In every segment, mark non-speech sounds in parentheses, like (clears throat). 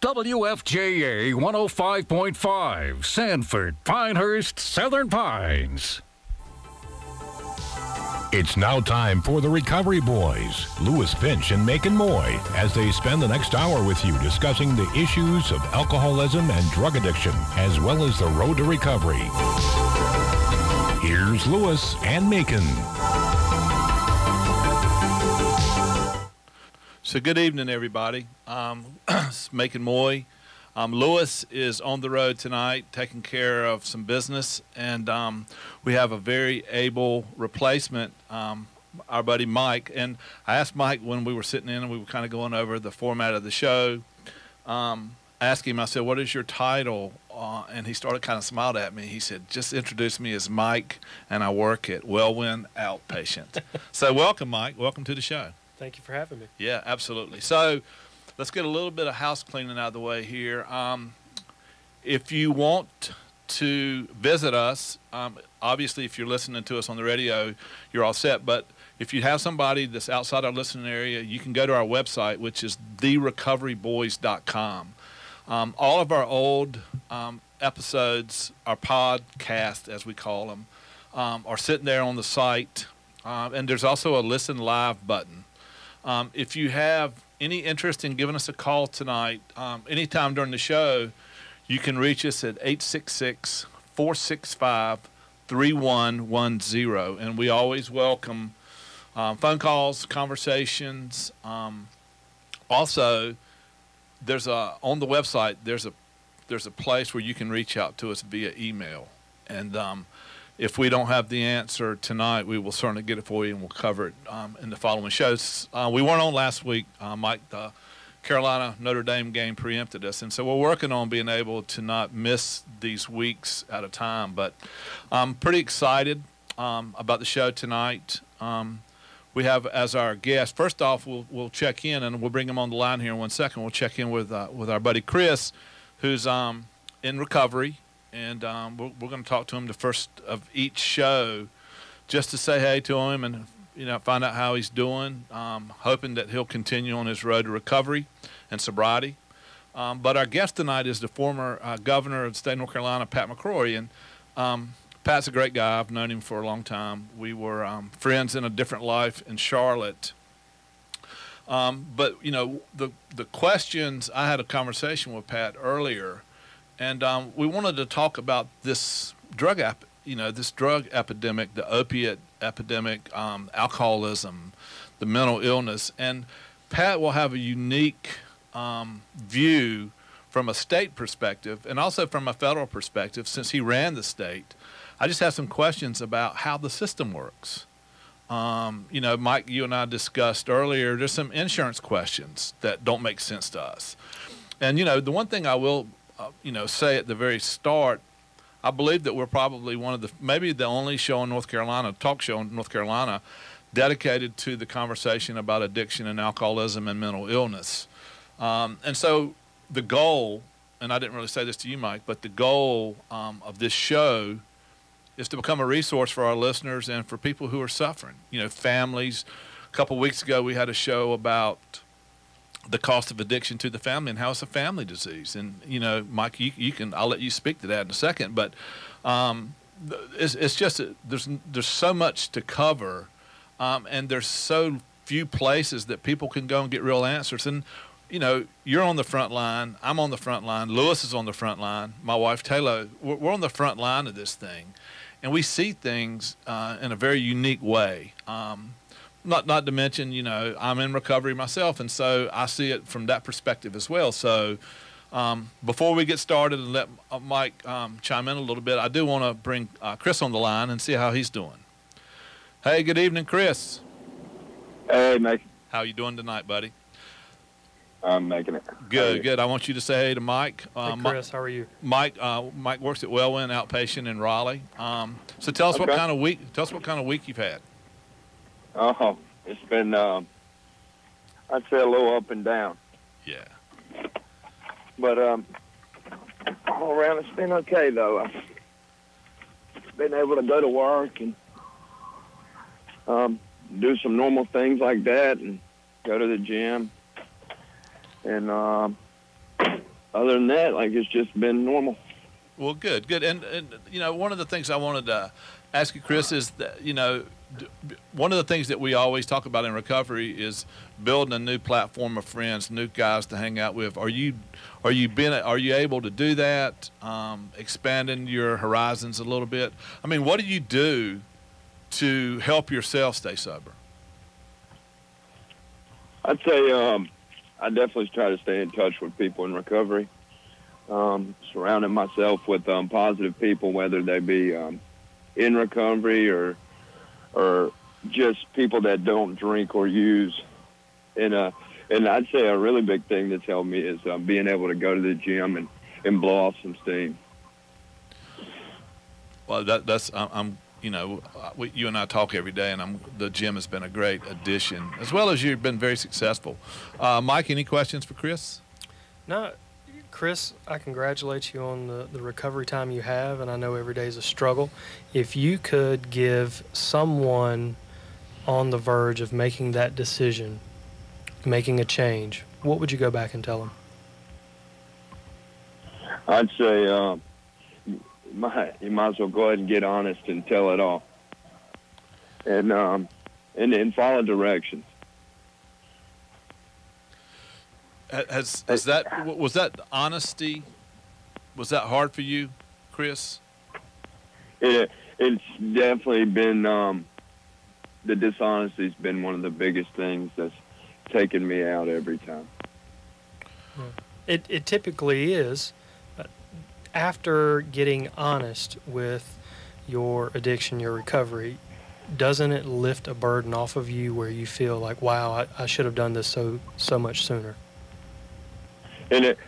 WFJA 105.5, Sanford, Pinehurst, Southern Pines. It's now time for the Recovery Boys, Lewis Finch and Macon Moy, as they spend the next hour with you discussing the issues of alcoholism and drug addiction, as well as the road to recovery. Here's Lewis and Macon. So, good evening, everybody. Um, (clears throat) Macon Moy. Um, Lewis is on the road tonight taking care of some business, and um, we have a very able replacement, um, our buddy Mike. And I asked Mike when we were sitting in and we were kind of going over the format of the show. Um, asked him, I said, What is your title? Uh, and he started kind of smiled at me. He said, Just introduce me as Mike, and I work at Wellwyn Outpatient. (laughs) so, welcome, Mike. Welcome to the show. Thank you for having me. Yeah, absolutely. So, let's get a little bit of house cleaning out of the way here. Um, if you want to visit us, um, obviously, if you're listening to us on the radio, you're all set. But if you have somebody that's outside our listening area, you can go to our website, which is therecoveryboys.com. Um, all of our old um, episodes, our podcast, as we call them, um, are sitting there on the site. Uh, and there's also a listen live button. Um, if you have any interest in giving us a call tonight, um, anytime during the show, you can reach us at 866 465 3110. And we always welcome um, phone calls, conversations. Um, also, there's a on the website there's a there's a place where you can reach out to us via email, and um, if we don't have the answer tonight, we will certainly get it for you and we'll cover it um, in the following shows. Uh, we weren't on last week, uh, Mike. The Carolina Notre Dame game preempted us, and so we're working on being able to not miss these weeks at a time. But I'm pretty excited um, about the show tonight. Um, we have as our guest. First off, we'll we'll check in and we'll bring him on the line here in one second. We'll check in with uh, with our buddy Chris, who's um, in recovery and um, we're, we're going to talk to him the first of each show, just to say hey to him and you know find out how he's doing. Um, hoping that he'll continue on his road to recovery and sobriety. Um, but our guest tonight is the former uh, governor of the state of North Carolina, Pat McCrory, and um, Pat's a great guy. I've known him for a long time. We were um, friends in a different life in Charlotte. Um, but you know the the questions I had a conversation with Pat earlier and um, we wanted to talk about this drug ep- you know this drug epidemic, the opiate epidemic, um, alcoholism, the mental illness, and Pat will have a unique um, view from a state perspective and also from a federal perspective since he ran the state. I just have some questions about how the system works. Um, you know, Mike, you and I discussed earlier, there's some insurance questions that don't make sense to us. And, you know, the one thing I will uh, you know, say at the very start, I believe that we're probably one of the, maybe the only show in North Carolina, talk show in North Carolina, dedicated to the conversation about addiction and alcoholism and mental illness. Um, and so the goal, and I didn't really say this to you, Mike, but the goal um, of this show is to become a resource for our listeners and for people who are suffering. You know, families. A couple weeks ago, we had a show about the cost of addiction to the family and how it's a family disease. And you know, Mike, you, you can I'll let you speak to that in a second, but um, it's, it's just there's there's so much to cover, um, and there's so few places that people can go and get real answers. And you know, you're on the front line. I'm on the front line. Lewis is on the front line. My wife Taylor, we're, we're on the front line of this thing, and we see things uh, in a very unique way. Um, not not to mention, you know, I'm in recovery myself, and so I see it from that perspective as well. So, um, before we get started and let uh, Mike um, chime in a little bit, I do want to bring uh, Chris on the line and see how he's doing. Hey, good evening, Chris. Hey, Mike. How you doing tonight, buddy? I'm making it. Good, good. I want you to say hey to Mike. Uh, hey, Chris, how are you? Mike, uh, Mike works at Wellwyn Outpatient in Raleigh. Um, so tell us okay. what kind of week. Tell us what kind of week you've had. Oh, it's been, uh, I'd say a little up and down. Yeah. But um, all around, it's been okay though. I've been able to go to work and um, do some normal things like that, and go to the gym, and um, other than that, like it's just been normal. Well, good, good. And, and you know, one of the things I wanted to ask you, Chris, is that you know, one of the things that we always talk about in recovery is building a new platform of friends, new guys to hang out with. Are you, are you been, are you able to do that? Um, expanding your horizons a little bit. I mean, what do you do to help yourself stay sober? I'd say um, I definitely try to stay in touch with people in recovery. Um, surrounding myself with um, positive people, whether they be um, in recovery or or just people that don't drink or use. And uh, and I'd say a really big thing that's helped me is um, being able to go to the gym and, and blow off some steam. Well, that, that's I'm, I'm you know we, you and I talk every day, and I'm the gym has been a great addition as well as you've been very successful. Uh, Mike, any questions for Chris? No, Chris, I congratulate you on the, the recovery time you have, and I know every day is a struggle. If you could give someone on the verge of making that decision, making a change, what would you go back and tell them? I'd say um, (laughs) you, might, you might as well go ahead and get honest and tell it all, and um, and and follow directions. Has has that was that honesty? Was that hard for you, Chris? It it's definitely been um, the dishonesty's been one of the biggest things that's taken me out every time. It, it typically is. After getting honest with your addiction, your recovery, doesn't it lift a burden off of you where you feel like, wow, I, I should have done this so so much sooner? And it,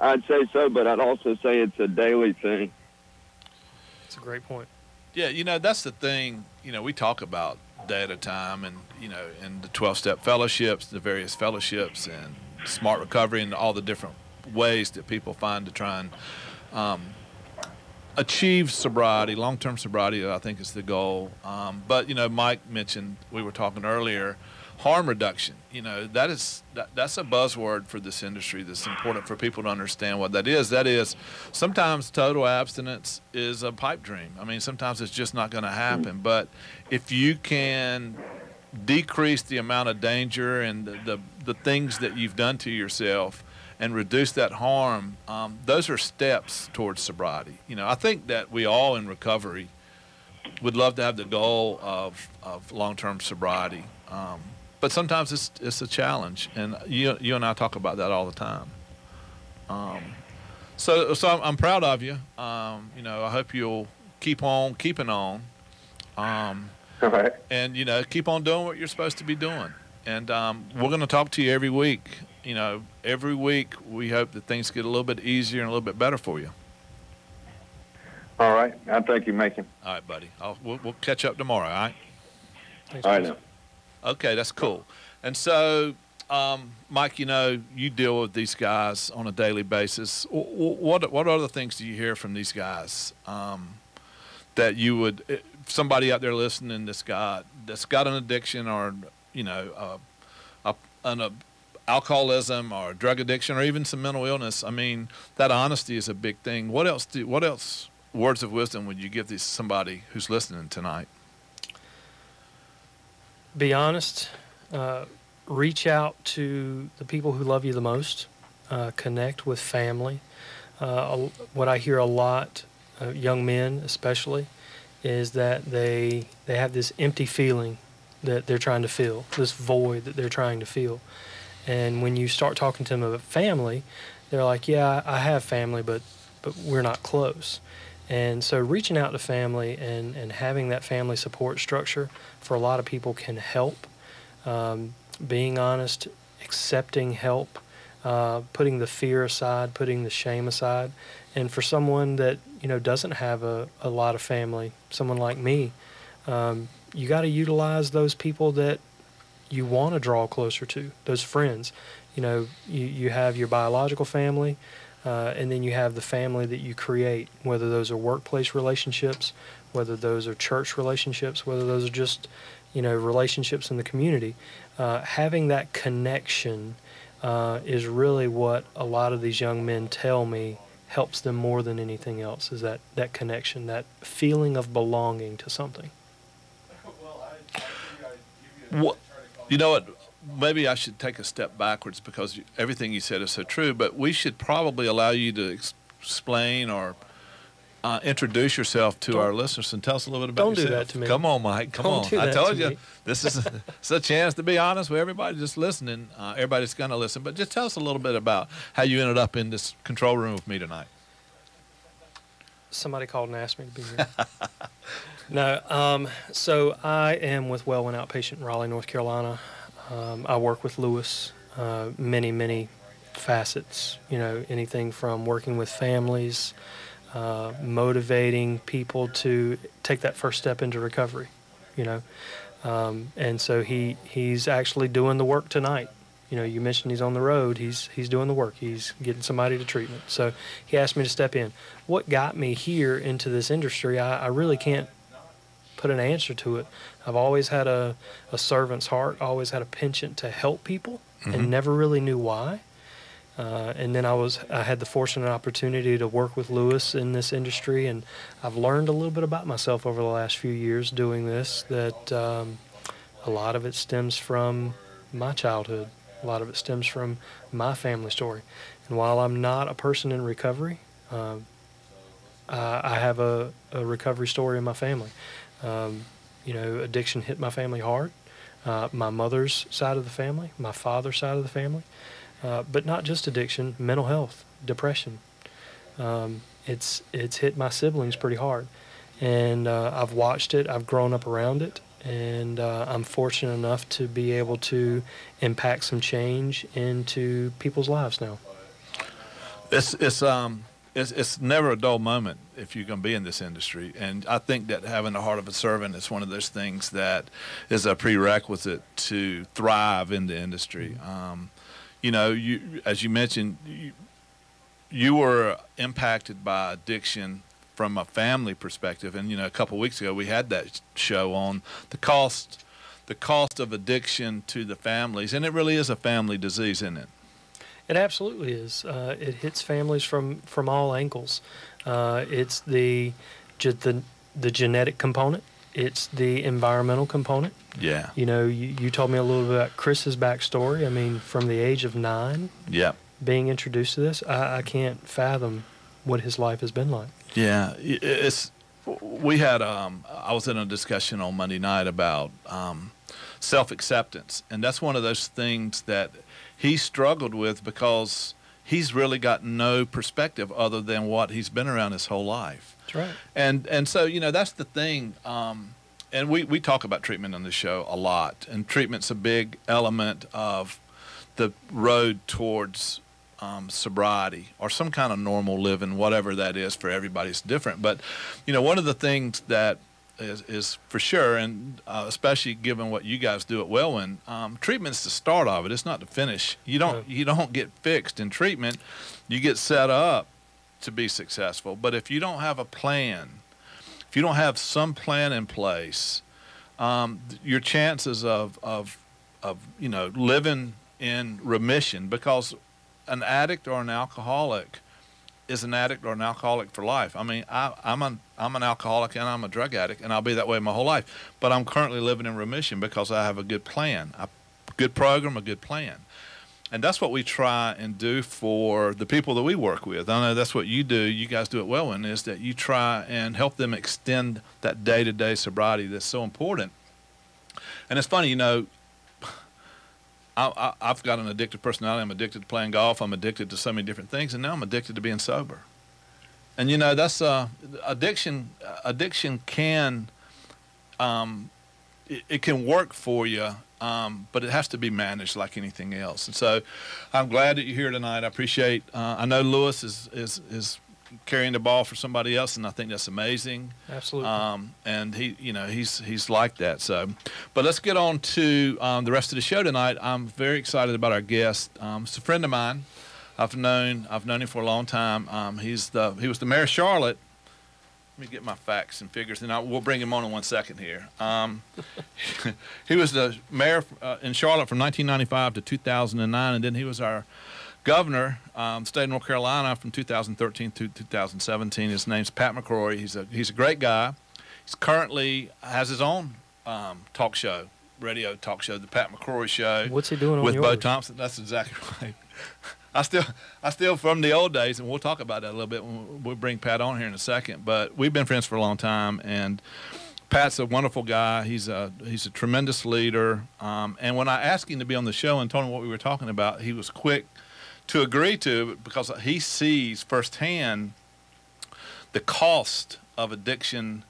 I'd say so, but I'd also say it's a daily thing. That's a great point. Yeah, you know that's the thing. You know, we talk about day at a time, and you know, in the twelve-step fellowships, the various fellowships, and smart recovery, and all the different ways that people find to try and um, achieve sobriety, long-term sobriety. I think is the goal. Um, but you know, Mike mentioned we were talking earlier, harm reduction. You know, that is that, that's a buzzword for this industry. That's important for people to understand what that is. That is, sometimes total abstinence is a pipe dream. I mean, sometimes it's just not going to happen. But if you can decrease the amount of danger and the, the, the things that you've done to yourself and reduce that harm, um, those are steps towards sobriety. You know, I think that we all in recovery would love to have the goal of, of long-term sobriety. Um, but sometimes it's, it's a challenge, and you, you and I talk about that all the time. Um, so, so I'm, I'm proud of you. Um, you know, I hope you'll keep on keeping on. Um, All right. and you know keep on doing what you're supposed to be doing and um, we're going to talk to you every week you know every week we hope that things get a little bit easier and a little bit better for you All right. I thank you, Macon. all right buddy I'll, we'll, we'll catch up tomorrow all right Thanks, All right now. Okay that's cool. And so um, mike you know you deal with these guys on a daily basis. Wh- wh- what, what other things do you hear from these guys um, that you would somebody out there listening that's got that's got an addiction or you know uh, a, an uh, alcoholism or drug addiction or even some mental illness? I mean that honesty is a big thing. What else do what else words of wisdom would you give this somebody who's listening tonight Be honest. Uh, reach out to the people who love you the most. Uh, connect with family. Uh, what I hear a lot, uh, young men especially, is that they they have this empty feeling that they're trying to fill, this void that they're trying to fill. And when you start talking to them about family, they're like, "Yeah, I have family, but but we're not close." And so reaching out to family and, and having that family support structure for a lot of people can help. Um, being honest, accepting help, uh, putting the fear aside, putting the shame aside. And for someone that, you know, doesn't have a, a lot of family, someone like me, um, you got to utilize those people that you want to draw closer to, those friends. You know, you, you have your biological family, uh, and then you have the family that you create, whether those are workplace relationships, whether those are church relationships, whether those are just, you know, relationships in the community. Uh, having that connection uh, is really what a lot of these young men tell me helps them more than anything else is that, that connection, that feeling of belonging to something. What, you know what? Maybe I should take a step backwards because everything you said is so true. But we should probably allow you to ex- explain or uh, introduce yourself to Don't- our listeners and tell us a little bit about don't do yourself. that to me. Come on, Mike. Come Don't on. do I told to you me. this is a, (laughs) it's a chance to be honest with everybody just listening. Uh, everybody's going to listen, but just tell us a little bit about how you ended up in this control room with me tonight. Somebody called and asked me to be here. (laughs) no, um, so I am with Wellwyn Outpatient in Raleigh, North Carolina. Um, I work with Lewis, uh, many, many facets. You know, anything from working with families, uh, motivating people to take that first step into recovery. You know, um, and so he he's actually doing the work tonight. You know, you mentioned he's on the road. He's he's doing the work. He's getting somebody to treatment. So he asked me to step in. What got me here into this industry? I, I really can't put an answer to it. I've always had a, a servant's heart. Always had a penchant to help people, and never really knew why. Uh, and then I was I had the fortunate opportunity to work with Lewis in this industry, and I've learned a little bit about myself over the last few years doing this. That um, a lot of it stems from my childhood. A lot of it stems from my family story. And while I'm not a person in recovery, um, I, I have a, a recovery story in my family. Um, you know, addiction hit my family hard. Uh, my mother's side of the family, my father's side of the family, uh, but not just addiction, mental health, depression. Um, it's it's hit my siblings pretty hard, and uh, I've watched it. I've grown up around it, and uh, I'm fortunate enough to be able to impact some change into people's lives now. It's it's um it's it's never a dull moment if you're going to be in this industry, and I think that having the heart of a servant is one of those things that is a prerequisite to thrive in the industry. Um, you know, you as you mentioned, you, you were impacted by addiction from a family perspective, and you know, a couple weeks ago we had that show on the cost. The cost of addiction to the families, and it really is a family disease, isn't it? It absolutely is. Uh, it hits families from from all angles. Uh, it's the, the the genetic component. It's the environmental component. Yeah. You know, you, you told me a little bit about Chris's backstory. I mean, from the age of nine, Yeah. being introduced to this, I, I can't fathom what his life has been like. Yeah, it's we had um I was in a discussion on Monday night about um self-acceptance and that's one of those things that he struggled with because he's really got no perspective other than what he's been around his whole life. That's right. And and so you know that's the thing. Um, and we we talk about treatment on the show a lot, and treatment's a big element of the road towards um, sobriety or some kind of normal living, whatever that is for everybody's different. But you know, one of the things that is, is for sure, and uh, especially given what you guys do at Wellwyn, um, treatment's the start of it. It's not the finish. You don't you don't get fixed in treatment. You get set up to be successful. But if you don't have a plan, if you don't have some plan in place, um, your chances of, of, of, you know, living in remission, because an addict or an alcoholic is an addict or an alcoholic for life. I mean, I, I'm, an, I'm an alcoholic and I'm a drug addict, and I'll be that way my whole life. But I'm currently living in remission because I have a good plan, a good program, a good plan. And that's what we try and do for the people that we work with. I know that's what you do. You guys do it well, and is that you try and help them extend that day-to-day sobriety that's so important. And it's funny, you know. I, I've got an addictive personality. I'm addicted to playing golf. I'm addicted to so many different things, and now I'm addicted to being sober. And you know that's uh, addiction. Addiction can, um, it, it can work for you um, but it has to be managed like anything else. And so, I'm glad that you're here tonight. I appreciate. Uh, I know Lewis is is is carrying the ball for somebody else, and I think that's amazing. Absolutely. Um, and he, you know, he's he's like that. So, but let's get on to um, the rest of the show tonight. I'm very excited about our guest. Um, it's a friend of mine. I've known I've known him for a long time. Um, he's the he was the mayor of Charlotte let me get my facts and figures, and I, we'll bring him on in one second here. Um, (laughs) he was the mayor uh, in Charlotte from 1995 to 2009, and then he was our governor, um, state of North Carolina, from 2013 to 2017. His name's Pat McCrory. He's a he's a great guy. He's currently has his own um, talk show, radio talk show, the Pat McCrory Show. What's he doing on with Bo? Thompson? That's exactly (laughs) right. I still, I still from the old days, and we'll talk about that a little bit when we bring Pat on here in a second. But we've been friends for a long time, and Pat's a wonderful guy. He's a he's a tremendous leader. Um, and when I asked him to be on the show and told him what we were talking about, he was quick to agree to because he sees firsthand the cost of addiction.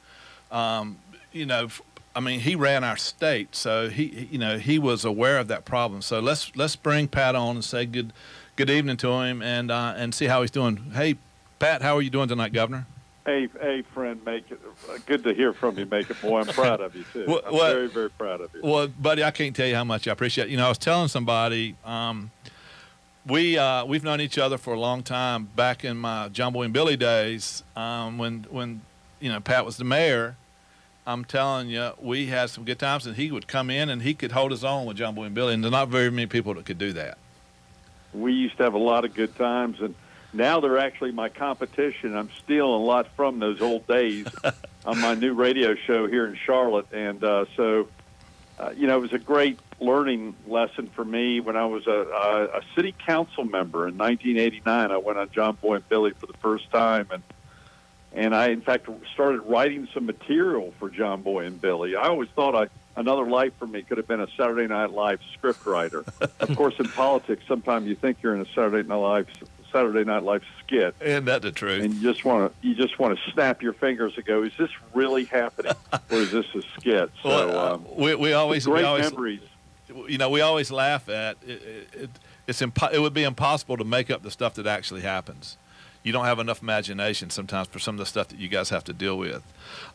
Um, you know, I mean, he ran our state, so he, you know, he was aware of that problem. So let's let's bring Pat on and say good good evening to him and uh, and see how he's doing. Hey, Pat, how are you doing tonight, Governor? Hey, hey, friend, Macon uh, good to hear from you. Macon, boy. I'm proud of you too. What- I'm what- very, very proud of you. Well, buddy, I can't tell you how much I appreciate. It. You know, I was telling somebody, um, we uh, we've known each other for a long time. Back in my John Boy and Billy days, um, when when you know Pat was the mayor, I'm telling you, we had some good times, and he would come in and he could hold his own with John Boy and Billy, and there's not very many people that could do that. We used to have a lot of good times, and now they're actually my competition. I'm stealing a lot from those old days (laughs) on my new radio show here in Charlotte, and uh, so uh, you know it was a great learning lesson for me when I was a, a, a city council member in 1989. I went on John Boy and Billy for the first time, and and I in fact started writing some material for John Boy and Billy. I always thought I another life for me could have been a Saturday Night Live script writer. of (laughs) course, in politics, sometimes you think you're in a Saturday Night Live Saturday Night Live skit, Isn't that the truth? and you just want to you just want to snap your fingers and go, "Is this really happening, or is this a skit?" So. Well, um, we we always we great always memories. You know we always laugh at it. it, it it's impo- it would be impossible to make up the stuff that actually happens. You don't have enough imagination sometimes for some of the stuff that you guys have to deal with.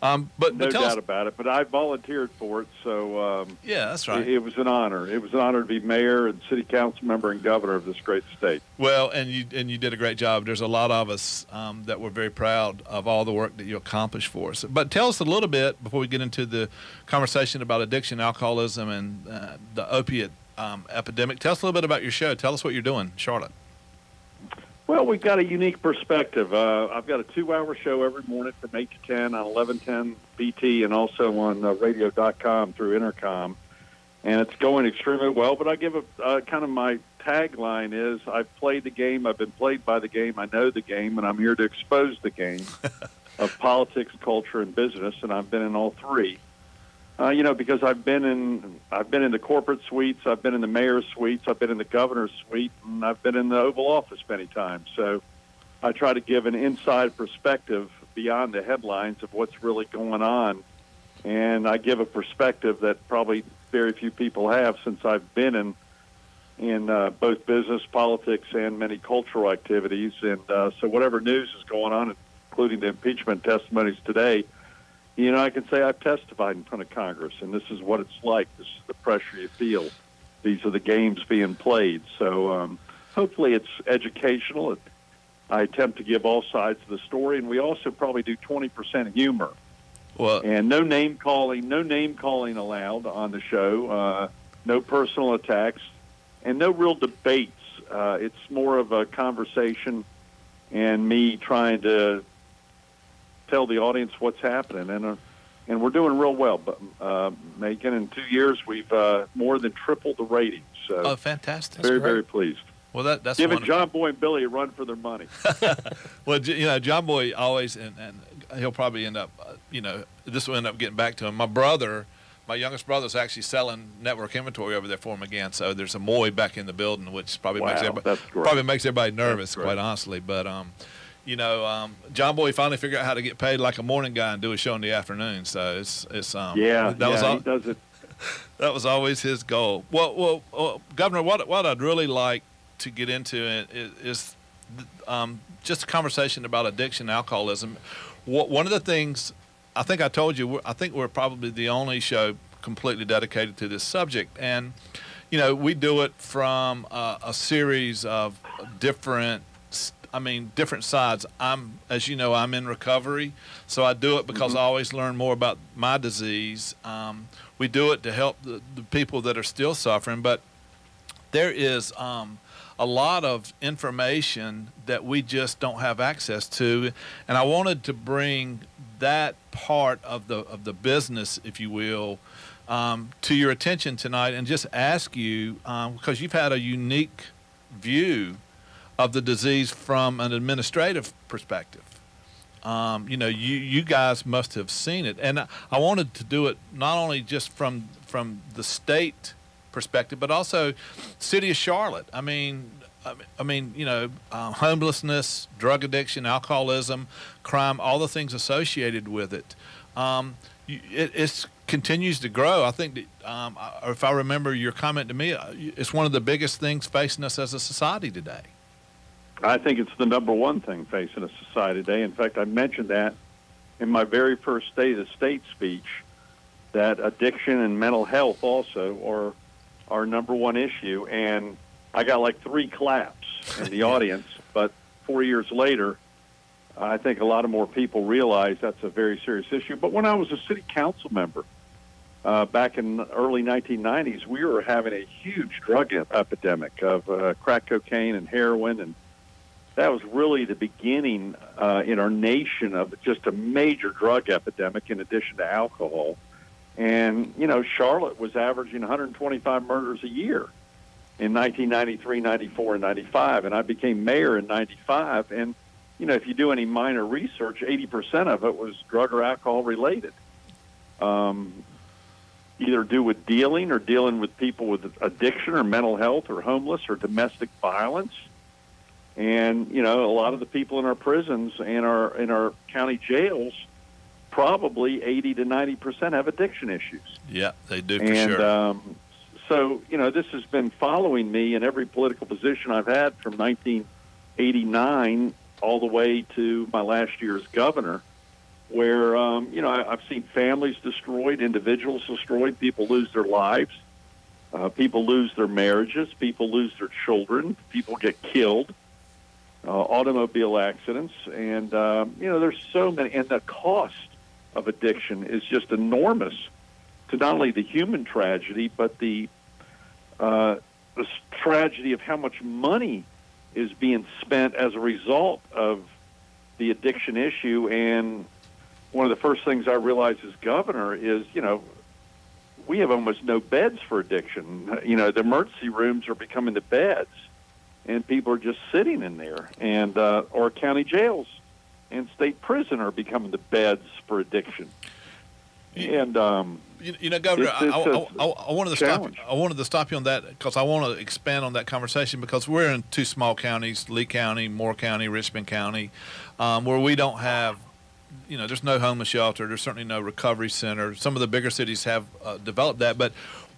Um, but, No but doubt us, about it. But I volunteered for it, so um, yeah, that's right. it, it was an honor. It was an honor to be mayor and city council member and governor of this great state. Well, and you and you did a great job. There's a lot of us um, that were very proud of all the work that you accomplished for us. But tell us a little bit before we get into the conversation about addiction, alcoholism, and uh, the opiate um, epidemic. Tell us a little bit about your show. Tell us what you're doing, Charlotte. Well, we've got a unique perspective. Uh, I've got a two-hour show every morning from 8 to 10 on 1110 BT and also on uh, radio.com through Entercom. And it's going extremely well. But I give a uh, kind of my tagline is I've played the game, I've been played by the game, I know the game, and I'm here to expose the game (laughs) of politics, culture, and business. And I've been in all three. Uh, you know, because I've been in, I've been in the corporate suites, I've been in the mayor's suites, I've been in the governor's suite, and I've been in the Oval Office many times. So, I try to give an inside perspective beyond the headlines of what's really going on, and I give a perspective that probably very few people have since I've been in in uh, both business, politics, and many cultural activities. And uh, so, whatever news is going on, including the impeachment testimonies today you know, I can say I've testified in front of Congress, and this is what it's like. This is the pressure you feel. These are the games being played. So um, hopefully it's educational. I attempt to give all sides of the story, and we also probably do 20% humor. Well, And no name calling, no name calling allowed on the show. Uh, no personal attacks, and no real debates. Uh, it's more of a conversation, and me trying to tell the audience what's happening, and uh, and we're doing real well. But uh, Macon, in two years, we've uh, more than tripled the ratings. So oh, fantastic. very, very pleased. Well, that that's Giving wonderful. John Boy and Billy a run for their money. (laughs) Well, you know, John Boy always, and, and he'll probably end up, uh, you know, this will end up getting back to him. My brother, my youngest brother, is actually selling network inventory over there for him again. So there's a Moy back in the building, which probably makes everybody probably makes everybody nervous, quite honestly. But um, you know, um, John Boy finally figured out how to get paid like a morning guy and do a show in the afternoon. So it's it's um, Yeah, that yeah, was all, he does it. (laughs) that was always his goal. Well, well, well Governor, what what I'd really like to get into is, is um, just a conversation about addiction, and alcoholism. One of the things I think I told you, I think we're probably the only show completely dedicated to this subject, and you know we do it from uh, a series of different I mean, different sides. I'm, as you know, I'm in recovery, so I do it because I always learn more about my disease. Um, we do it to help the, the people that are still suffering, but there is um, a lot of information that we just don't have access to, and I wanted to bring that part of the of the business, if you will, um, to your attention tonight, and just ask you um, because you've had a unique view of the disease from an administrative perspective. Um, you know, you, you guys must have seen it, and I, wanted to do it not only just from from the state perspective, but also city of Charlotte. I mean, I mean, you know, uh, homelessness, drug addiction, alcoholism, crime, all the things associated with it. Um, it it's continues to grow. I think, that, um, if I remember your comment to me, uh, it's one of the biggest things facing us as a society today. I think it's the number one thing facing a society today. In fact, I mentioned that in my very first State of the State speech that addiction and mental health also are our number one issue. And I got like three claps in the (laughs) audience, but four years later, I think a lot of more people realize that's a very serious issue. But when I was a city council member uh, back in the early 1990s, we were having a huge drug epidemic of uh, crack cocaine and heroin and that was really the beginning uh, in our nation of just a major drug epidemic in addition to alcohol. And, you know, Charlotte was averaging 125 murders a year in 1993, 94, and 95. And I became mayor in 95. And, you know, if you do any minor research, 80% of it was drug or alcohol related. Um, either do with dealing or dealing with people with addiction or mental health or homeless or domestic violence and you know, a lot of the people in our prisons and our in our county jails, probably eighty to ninety percent have addiction issues. Yeah, they do for and, sure. Um, so you know, this has been following me in every political position I've had from 1989 all the way to my last year as governor, where um, you know I, I've seen families destroyed, individuals destroyed, people lose their lives. Uh, people lose their marriages. People lose their children. People get killed uh, automobile accidents, and um, you know there's so many, and the cost of addiction is just enormous to not only the human tragedy, but the uh, the tragedy of how much money is being spent as a result of the addiction issue. And one of the first things I realized as governor is, you know, we have almost no beds for addiction. You know, the emergency rooms are becoming the beds and people are just sitting in there, and uh, or county jails and state prison are becoming the beds for addiction. And um, you, you know, Governor, it's, it's I, I, I, I, wanted to challenge. stop. I wanted to stop you on that because I want to expand on that conversation because we're in two small counties: Lee County, Moore County, Richmond County, um, where we don't have you know, there's no homeless shelter. There's certainly no recovery center. Some of the bigger cities have uh, developed that, but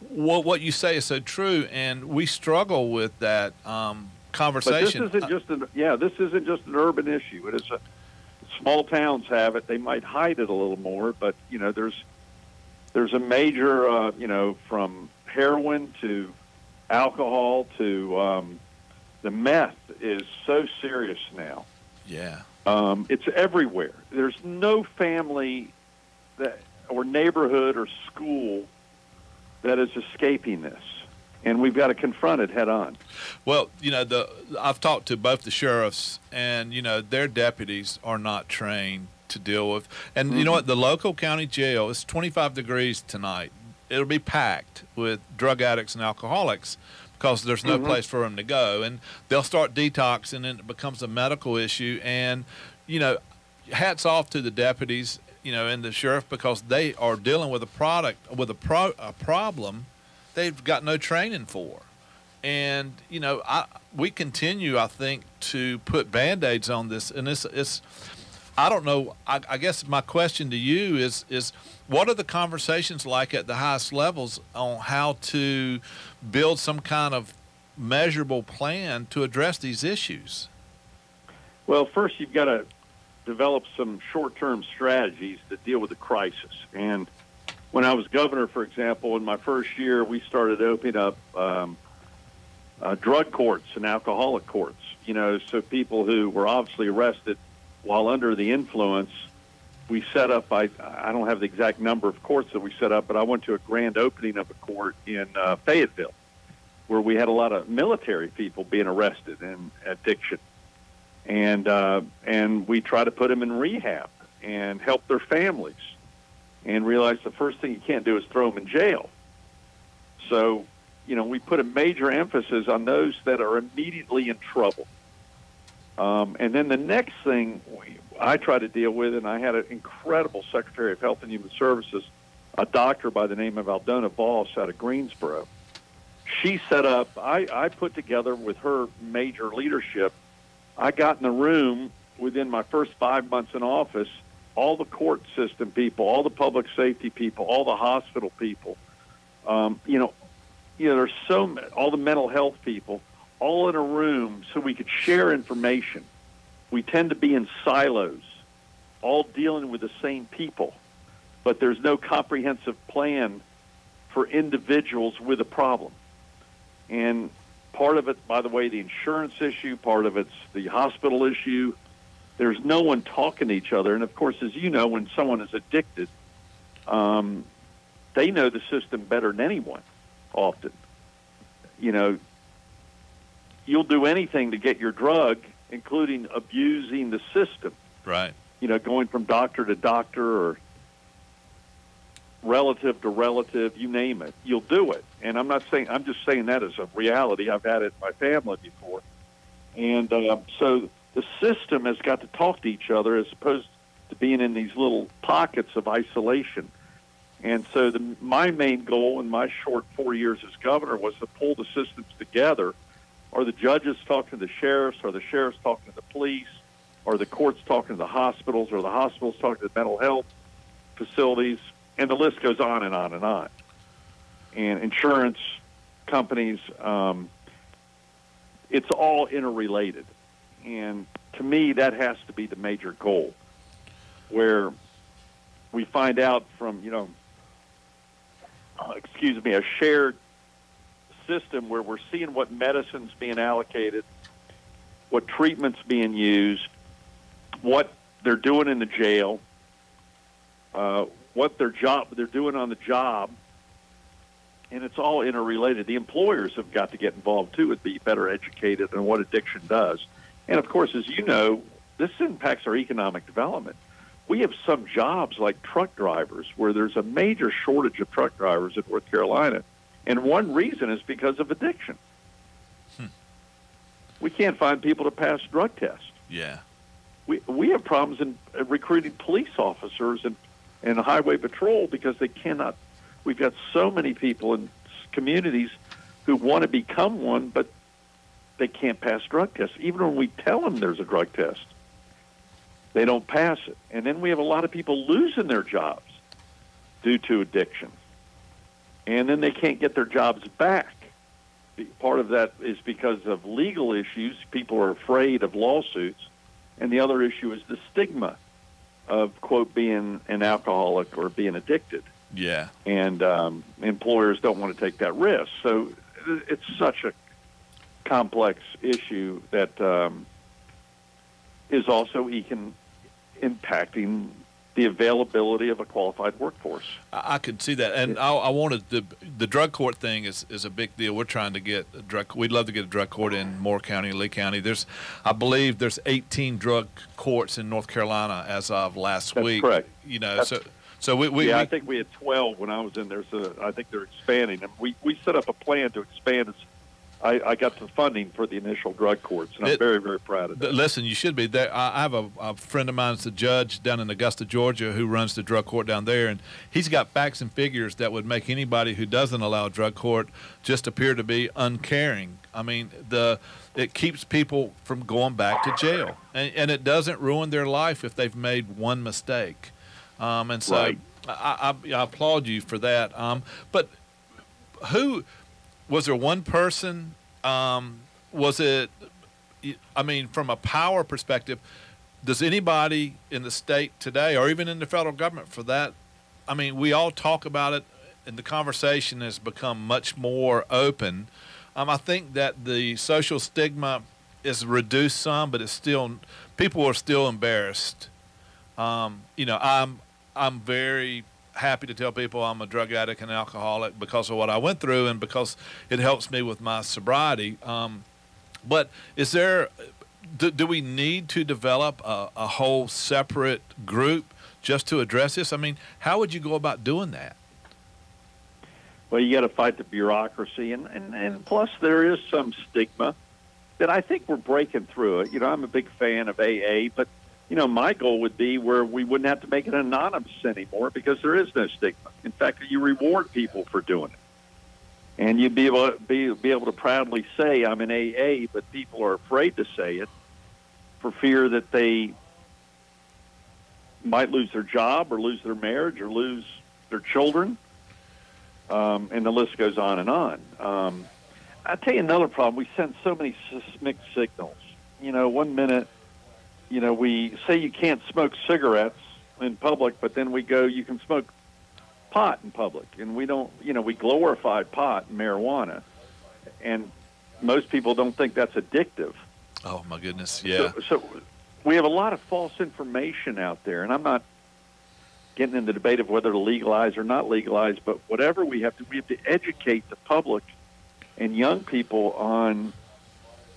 what what you say is so true, and we struggle with that um, conversation. But this isn't just an yeah, this isn't just an urban issue. It is a small towns have it. They might hide it a little more, but you know, there's there's a major uh, you know from heroin to alcohol to um, the meth is so serious now. Yeah, um, it's everywhere. There's no family that or neighborhood or school that is escaping this and we've got to confront it head on. Well, you know, the I've talked to both the sheriffs, and you know, their deputies are not trained to deal with. And mm-hmm. you know mm-hmm. what? The local county jail is 25 degrees tonight. It'll be packed with drug addicts and alcoholics because there's no mm-hmm. place for them to go, and they'll start detoxing, and it becomes a medical issue. And you know, hats off to the deputies, you know, and the sheriff because they are dealing with a product with a pro a problem they've got no training for. And you know, I we continue, I think, to put band-aids on this, and it's it's. I don't know. I, I guess my question to you is is what are the conversations like at the highest levels on how to build some kind of measurable plan to address these issues? Well, first you've got to develop some short-term strategies to deal with the crisis, and when I was governor, for example, in my first year, we started opening up um, uh, drug courts and alcoholic courts. You know, so people who were obviously arrested while under the influence, we set up. I I don't have the exact number of courts that we set up, but I went to a grand opening of a court in uh, Fayetteville, where we had a lot of military people being arrested in addiction, and uh, and we try to put them in rehab and help their families, and realize the first thing you can't do is throw them in jail. So, you know, we put a major emphasis on those that are immediately in trouble. Um, and then the next thing we, I try to deal with, and I had an incredible Secretary of Health and Human Services, a doctor by the name of Aldona Wos out of Greensboro. She set up, I, I put together with her major leadership, I got in the room within my first five months in office, all the court system people, all the public safety people, all the hospital people, um, you know, you know, there's so all the mental health people, all in a room so we could share information. We tend to be in silos, all dealing with the same people, but there's no comprehensive plan for individuals with a problem. And part of it, by the way, the insurance issue, part of it's the hospital issue. There's no one talking to each other. And of course, as you know, when someone is addicted, um, they know the system better than anyone often. You know, you'll do anything to get your drug, including abusing the system. Right. You know, going from doctor to doctor or relative to relative, you name it, you'll do it. And I'm not saying, I'm just saying that as a reality. I've had it in my family before. And uh, so the system has got to talk to each other as opposed to being in these little pockets of isolation. And so the, my main goal in my short four years as governor was to pull the systems together. Are the judges talking to the sheriffs? Are the sheriffs talking to the police? Are the courts talking to the hospitals? Are the hospitals talking to the mental health facilities? And the list goes on and on and on. And insurance companies, um, it's all interrelated. And to me, that has to be the major goal, where we find out from, you know, uh, excuse me, a shared system where we're seeing what medicine's being allocated, what treatment's being used, what they're doing in the jail, uh, what their job they're doing on the job, and it's all interrelated. The employers have got to get involved too and be better educated on what addiction does. And of course, as you know, this impacts our economic development. We have some jobs like truck drivers where there's a major shortage of truck drivers in North Carolina. And one reason is because of addiction. Hmm. We can't find people to pass drug tests. Yeah. We, we have problems in recruiting police officers and, and the highway patrol because they cannot. We've got so many people in communities who want to become one, but they can't pass drug tests. Even when we tell them there's a drug test, they don't pass it. And then we have a lot of people losing their jobs due to addiction. And then they can't get their jobs back. Part of that is because of legal issues. People are afraid of lawsuits. And the other issue is the stigma of, quote, being an alcoholic or being addicted. Yeah. And um, employers don't want to take that risk. So it's such a complex issue that um, is also econ- impacting the availability of a qualified workforce. I, I could see that, and I, I wanted the the drug court thing is, is a big deal. We're trying to get a drug. We'd love to get a drug court in Moore County, Lee County. There's, I believe, there's 18 drug courts in North Carolina as of last That's week. correct. You know, That's- so so we, we, yeah, we I think we had 12 when I was in there. So I think they're expanding, and we we set up a plan to expand. As I, I got the funding for the initial drug courts, and I'm very very proud of that. Listen, you should be there. I I have a, a friend of mine, that's a judge down in Augusta, Georgia, who runs the drug court down there, and he's got facts and figures that would make anybody who doesn't allow drug court just appear to be uncaring. I mean, the it keeps people from going back to jail, and, and it doesn't ruin their life if they've made one mistake. Um, and so Right. I, I, I applaud you for that. Um, but who was there one person? Um, was it? I mean, from a power perspective, does anybody in the state today, or even in the federal government, for that? I mean, we all talk about it, and the conversation has become much more open. Um, I think that the social stigma is reduced some, but it's still people are still embarrassed. Um, you know, I'm I'm very happy to tell people I'm a drug addict and alcoholic because of what I went through and because it helps me with my sobriety. Um, but is there do, do we need to develop a, a whole separate group just to address this? I mean, how would you go about doing that? Well, you got to fight the bureaucracy, and, and and plus there is some stigma that I think we're breaking through it. You know, I'm a big fan of AA, but you know, my goal would be where we wouldn't have to make it anonymous anymore because there is no stigma. In fact, you reward people for doing it, and you'd be able to be, be able to proudly say I'm in AA, but people are afraid to say it for fear that they might lose their job or lose their marriage or lose their children. Um, and the list goes on and on. Um, I tell you another problem. We send so many mixed signals. You know, one minute, you know, we say you can't smoke cigarettes in public, but then we go, you can smoke pot in public, and we don't. You know, we glorify pot and marijuana, and most people don't think that's addictive. Oh my goodness, yeah. So, so we have a lot of false information out there, and I'm not getting in the debate of whether to legalize or not legalize, but whatever we have to, we have to educate the public and young people on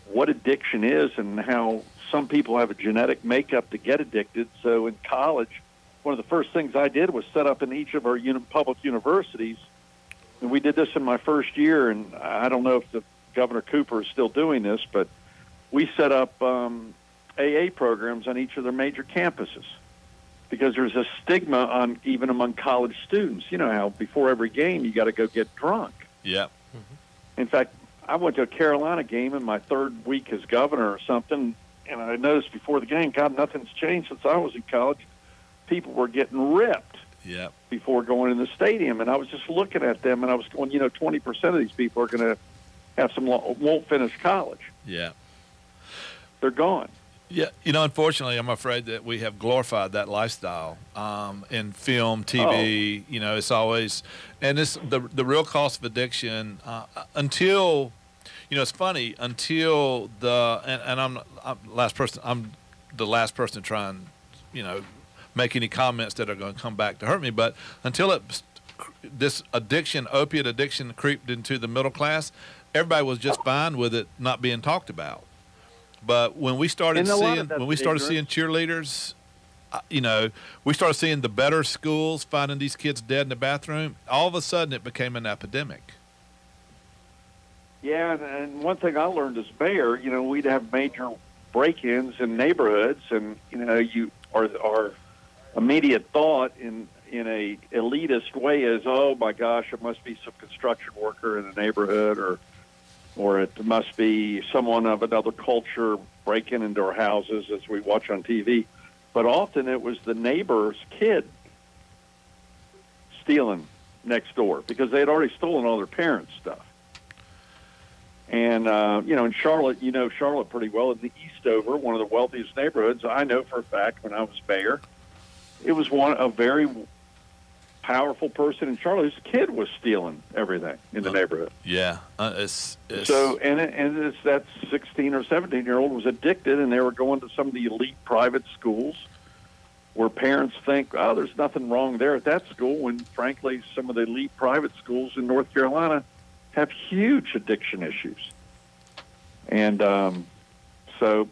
what addiction is and how some people have a genetic makeup to get addicted. So in college, one of the first things I did was set up in each of our uni- public universities, and we did this in my first year. And I don't know if the Governor Cooper is still doing this, but we set up um, AA programs on each of their major campuses because there's a stigma on even among college students. You know how before every game you got to go get drunk. Yeah. In fact, I went to a Carolina game in my third week as governor or something, and I noticed before the game, God, nothing's changed since I was in college. People were getting ripped Yeah. before going in the stadium, and I was just looking at them, and I was going, you know, twenty percent of these people are going to have some won't finish college. Yeah. They're gone. Yeah, you know, unfortunately, I'm afraid that we have glorified that lifestyle um, in film, TV. You know, it's always, and it's the the real cost of addiction uh, until, you know, it's funny until the and, and I'm, I'm last person. I'm the last person to try and, you know, make any comments that are going to come back to hurt me. But until it, this addiction, opiate addiction, creeped into the middle class, everybody was just fine with it not being talked about. But when we started And a lot of seeing when we started ignorance. seeing cheerleaders, uh, you know, we started seeing the better schools finding these kids dead in the bathroom. All of a sudden, it became an epidemic. Yeah, and, and one thing I learned as mayor, you know, we'd have major break-ins in neighborhoods, and you know, you our our immediate thought in in a elitist way is, oh my gosh, it must be some construction worker in the neighborhood, or or it must be someone of another culture breaking into our houses, as we watch on TV. But often it was the neighbor's kid stealing next door because they had already stolen all their parents' stuff. And uh, you know, in Charlotte, you know Charlotte pretty well. In the Eastover, one of the wealthiest neighborhoods, I know for a fact when I was mayor, it was one a very powerful person in Charlotte whose kid was stealing everything in the Uh, neighborhood. Yeah, uh, it's, it's So, and it, and it's that 16 or 17 year old was addicted, and they were going to some of the elite private schools where parents think, oh, there's nothing wrong there at that school, when frankly, some of the elite private schools in North Carolina have huge addiction issues. And um, so,